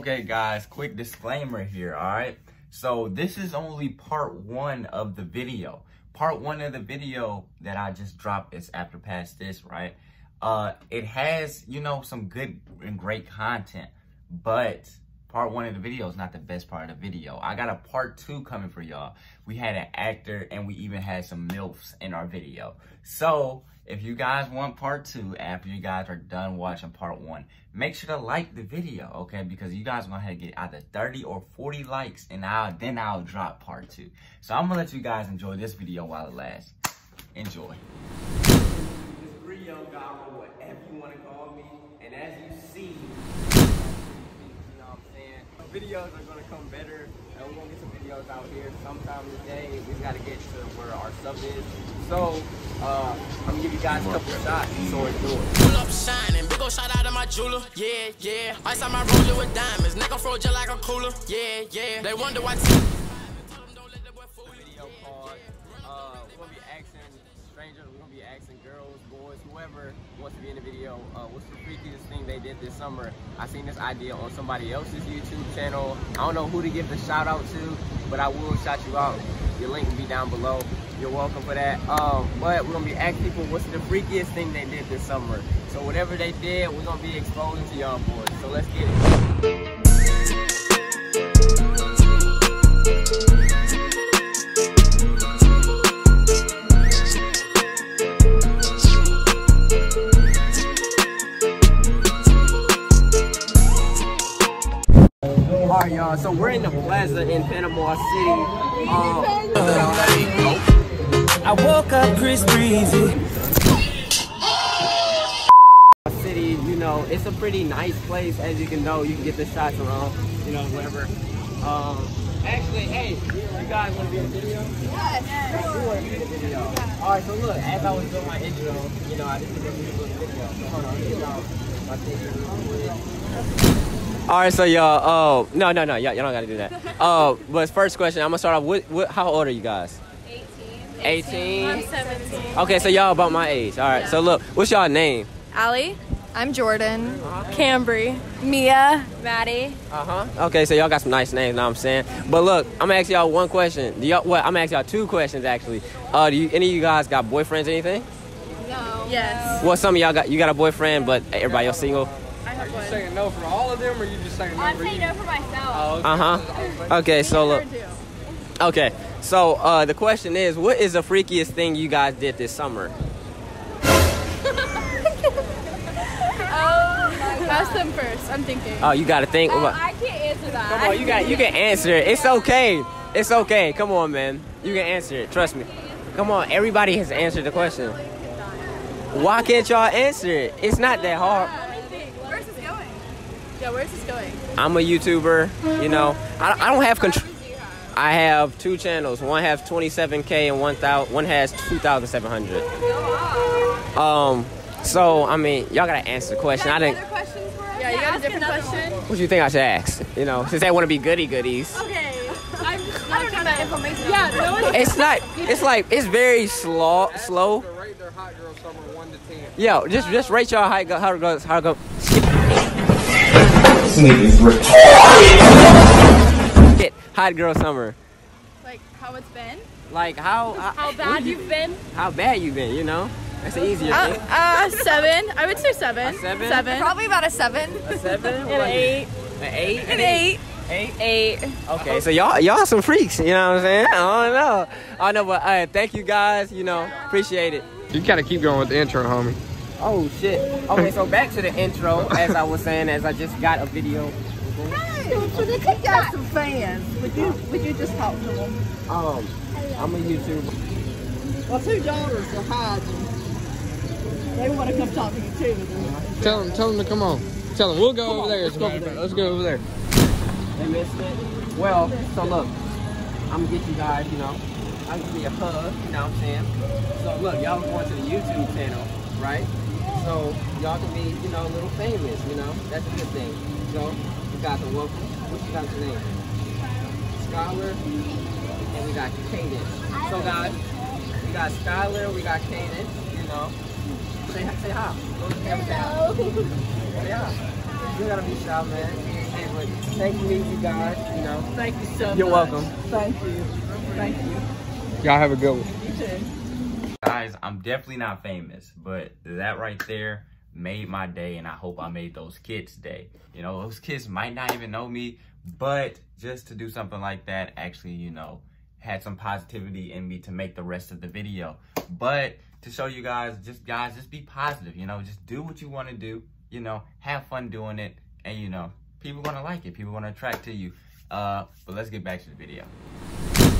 Okay guys, quick disclaimer here, alright? So this is only part one of the video. Part one of the video that I just dropped is after past this, right? Uh, it has, you know, some good and great content, but part one of the video is not the best part of the video. I got a part two coming for y'all. We had an actor and we even had some MILFs in our video. So if you guys want part two after you guys are done watching part one, make sure to like the video, okay? Because you guys gonna have to get either 30 or 40 likes and I'll, then I'll drop part two. So I'm gonna let you guys enjoy this video while it lasts. Enjoy. Videos are gonna come better and we're gonna get some videos out here sometime today. We gotta get to where our stuff is. So uh, I'm gonna give you guys a couple shots so enjoy. Pull up shining, big ol' shot out of my jeweler, yeah, yeah. Ice on my roller with diamonds, nigga frozen like a cooler, yeah, yeah. They wonder why. Strangers, we're gonna be asking girls, boys, whoever wants to be in the video, uh, what's the freakiest thing they did this summer? I seen this idea on somebody else's YouTube channel. I don't know who to give the shout out to, but I will shout you out. Your link will be down below. You're welcome for that. Um, but we're gonna be asking people what's the freakiest thing they did this summer. So whatever they did, we're gonna be exposing to y'all boys. So let's get it. All right, y'all. So we're in the plaza in Panama City. Um, I woke up Chris Breezy. city, you know, it's a pretty nice place. As you can know, you can get the shots around, you know, whatever. Um, actually, hey, you guys want to be in the video? Yes. You want to be in the video? All right. So look, as I was doing my intro, you know, I just did a little video. So hold on, y'all. My picture real quick. All right, so y'all, oh, no, no, no, y'all, y'all don't gotta do that. Uh, but first question, I'm gonna start off, what, what, how old are you guys? 18. 18? I'm 17. Okay, so y'all about my age. All right, so look, what's y'all name? Allie. I'm Jordan. Cambry. Mia. Maddie. Uh-huh. Okay, so y'all got some nice names, know what I'm saying? But look, I'm gonna ask y'all one question. Do y'all, what, I'm gonna ask y'all two questions, actually. Uh, do you, any of you guys got boyfriends or anything? No. Yes. Well, some of y'all got, you got a boyfriend, but everybody else single? I have saying no for all of them, or you just saying no I'm for saying you? no for myself. Oh, okay. Uh-huh. Okay, so look. Okay, so uh, the question is, what is the freakiest thing you guys did this summer? Oh, ask them first. I'm thinking. Oh, you gotta think. About- I can't answer that. Come on, you got, you can answer it. It's okay. It's okay. Come on, man. You can answer it. Trust me. Come on, everybody has answered the question. Why can't y'all answer it? It's not that hard. Where's this going? Yeah, where's this going? I'm a YouTuber. You know, I, I don't have control. I have two channels. One has 27k and one thousand. One has 2,700. Um. So I mean, y'all gotta answer the question. I didn't. Questions for us? Yeah, you got a different question? What do you think I should ask? You know, since they want to be goody goodies. Okay. I'm just I don't know that information. Yeah, no one. It's not. It's like it's very slow. Slow. To rate their hot girl summer one to ten. Yo, just just rate y'all how it go. How it goes. How it go. Shit, hot girl summer. Like how it's been? Like how how, How bad you've been? how bad you've been? You know, that's an easier Uh, thing. uh, seven. I would say seven. A seven? Seven. Probably about a seven. A seven. An What? eight. An eight. An eight. Eight. Eight. Okay, so y'all y'all some freaks. You know what I'm saying? I don't know. I know, but uh, thank you guys. You know, appreciate it. You gotta keep going with the intro, homie. Oh shit. Okay, so back to the intro. As I was saying, as I just got a video. You got some fans. Would you would you just talk to them? Um, I'm a YouTuber. Well, two daughters are hide you. They want to come talk to you too. Tell them, tell them to come on. Tell them we'll go over there. As a matter of fact. Let's go over there. They missed it. Well, so look, I'm gonna get you guys, you know, I'll give you a hug, you know what I'm saying? So look, y'all going to the YouTube channel, right? So y'all can be, you know, a little famous, you know? That's a good thing. So we got the welcome. What you got your name? Skylar, and we got Cadence. So guys, we got Skylar, we got Cadence, you know. Say, say hi. Go to the camera. Say hi. Say hi. You gotta be shy, man. You but thank you, you guys. You know, Thank you so much. you're welcome. Thank you. Thank you. Y'all have a good one. Guys, I'm definitely not famous, but that right there made my day, and I hope I made those kids' day. You know, those kids might not even know me, but just to do something like that actually, you know, had some positivity in me to make the rest of the video. But to show you guys, just guys, just be positive, you know, just do what you want to do, you know, have fun doing it, and you know, people gonna like it, people gonna attract to you. Uh, but let's get back to the video.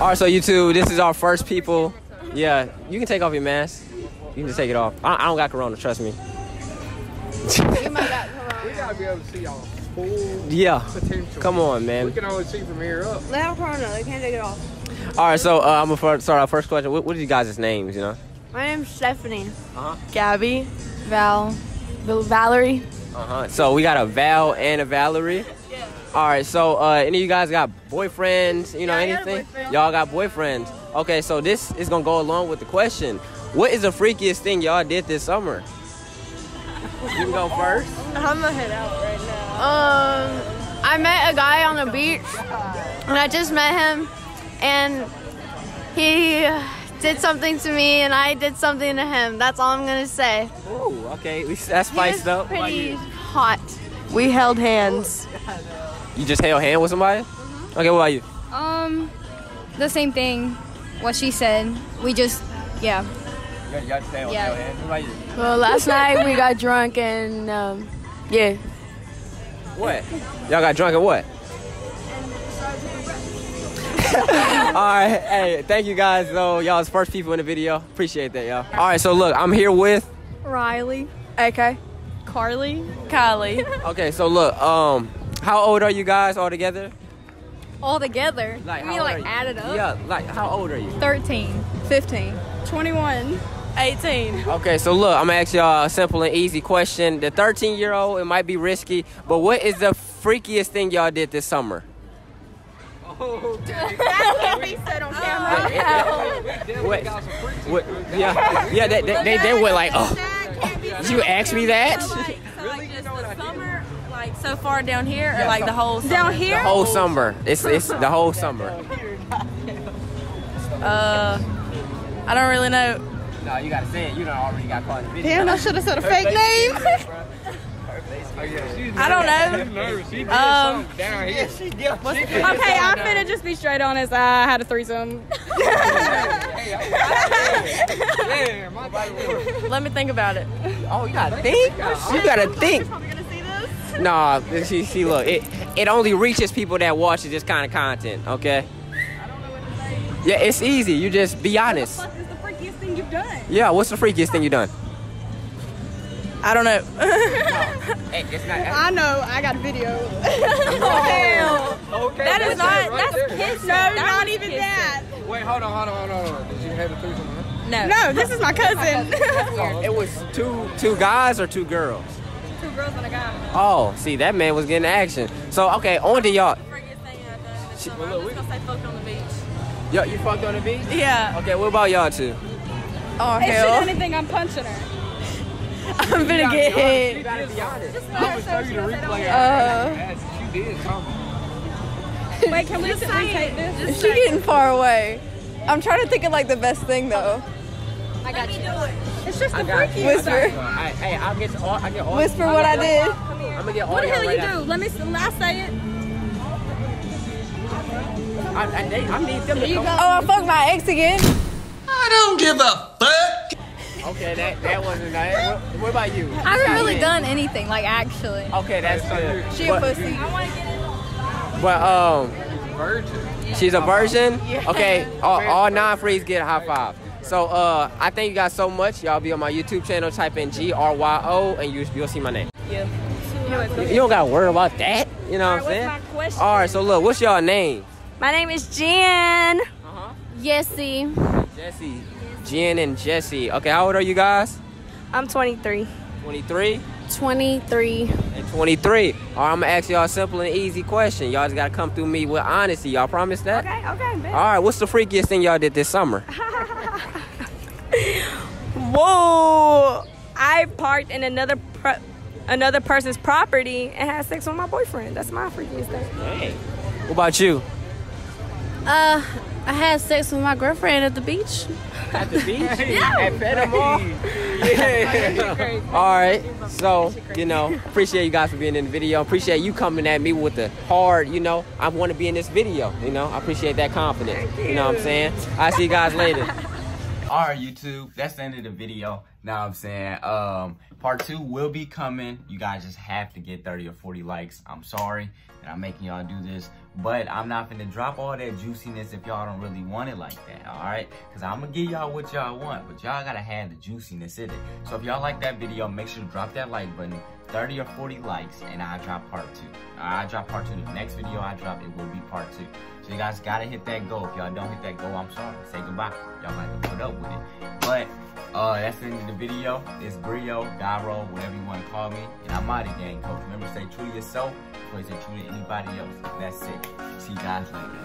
All right, so YouTube, this is our first people. Yeah, you can take off your mask. You can just take it off. I, I don't got corona, trust me. We gotta be able to see our full Yeah, potential. come on, man. We can only see from here up. They have corona. They can't take it off. All right, so uh, I'm gonna start our first question. What, what are you guys' names? You know? My name's Stephanie. Uh-huh. Gabby. Val. Val- Valerie. Uh huh. So we got a Val and a Valerie. All right. So uh, any of you guys got boyfriends? You know Yeah, I got a anything? Y'all got boyfriends. Okay. So this is gonna go along with the question. What is the freakiest thing y'all did this summer? You can go first. I'm gonna head out right now. Um, I met a guy on the beach, and I just met him, and he did something to me, and I did something to him. That's all I'm gonna say. Ooh, okay. That's He was spiced up. Pretty hot. We held hands. You just held hand with somebody? Mm-hmm. Okay. What about you? Um, the same thing. What she said. We just, yeah. Y'all just held Yeah. hand. What about you? Well, last night we got drunk, and um, yeah. What? Y'all got drunk at what? All right, hey, thank you guys. Though y'all's first people in the video, appreciate that, y'all. All right, so look, I'm here with. Riley. Okay. Carly. Kylie. Okay, so look, um, how old are you guys all together? All together. Like, you mean like are you? add it up? Yeah, like how old are you? 13. 15. 21. 18. Okay, so look, I'm gonna ask y'all a simple and easy question. The 13 year old, it might be risky, but what is the freakiest thing y'all did this summer? oh damn you said on camera we What? What? Yeah, yeah. They, they, they, they went like, oh, you asked me that? Like so far down here, or like the whole down here? The here? whole summer. It's it's the whole summer. Uh, I don't really know. No, you gotta say it. You done already got caught in the video. Damn, I should have said a fake name. I don't know. Nervous. She did Um, down here. Okay, I'm gonna just be straight honest. I had a threesome. Damn, my body. Let me think about it. Oh, you gotta think. You gotta think. Nah, see, see, look, it it only reaches people that watches this kind of content. Okay. Yeah, it's easy. You just be honest. What is the freakiest thing you've done? Yeah, what's the freakiest thing you done? I don't know. Hey, it's not. I know. I got a video. Okay, That is that's not. right That's there. kissing. No, That not even kissing. that. Wait, hold on, hold on, hold on, hold on. Did you have a threesome? No. No, this is my cousin. It was two two guys or two girls. Two girls and a guy. Oh, see, that man was getting action. So okay, on to y'all. Freakiest thing I've done this summer. I'm just gonna say fucked on the beach. Yo, you fucked on the beach? Yeah. Okay, what about y'all two? Oh If she did hell. anything, I'm punching her. I'm gonna get hit. You gotta be honest. I'm gonna show you the replay. Uh, She did something. Wait, can we just retake this? she getting far away. I'm trying to think of like the best thing though. I got you. It's just I a got freaky. Whisper. I, hey, I'll get all. I get all. Whisper what I did. I'm gonna get all. What the hell right you after. do? Let me. Last say it. I, I, they, I need them to come. Oh, I fucked my ex again. I don't give a fuck. Okay, that that wasn't that. What, what about you? I haven't really done anything, like actually. Okay, that's good. She a but, pussy. but um, Virgin. she's a virgin. Okay, all, all non-frees get a high five. So uh, I thank you guys so much. Y'all be on my YouTube channel. Type in G R Y O, and you you'll see my name. Yeah. You, you don't gotta worry about that. You know what I'm saying? question? All right. So look, what's your name? My name is Jen. Uh-huh. Yesy. Jesse. Jen and Jesse. Okay, how old are you guys? I'm 23. 23 23. and 23. All right, I'm gonna ask y'all a simple and easy question. Y'all just gotta come through me with honesty. Y'all promise that? Okay, okay, man. All right, what's the freakiest thing y'all did this summer? Whoa! I parked in another. Pro- another person's property and had sex with my boyfriend. That's my freakiest thing. Hey. What about you? Uh, I had sex with my girlfriend at the beach. At the beach? yeah. At Panama? Yeah. All right. So, you know, appreciate you guys for being in the video. Appreciate you coming at me with the hard, you know, I want to be in this video. You know, I appreciate that confidence. You. know what I'm saying? I'll see you guys later. All right, YouTube, that's the end of the video. Now I'm saying, um, part two will be coming. You guys just have to get 30 or 40 likes. I'm sorry that I'm making y'all do this, but I'm not gonna drop all that juiciness if y'all don't really want it like that, all right? Because I'm gonna give y'all what y'all want, but y'all gotta have the juiciness in it. So if y'all like that video, make sure to drop that like button, 30 or 40 likes, and I drop part two. I drop part two. The next video I drop, it will be part two. So you guys gotta hit that goal. If y'all don't hit that goal, I'm sorry. Say goodbye. Y'all might have to put up with it. But uh, that's the end of the video. It's Gryo, Gyro, whatever you want to call me. And I'm out of gang, coach. Remember, stay true to yourself before you stay true to anybody else. That's it. See you guys later.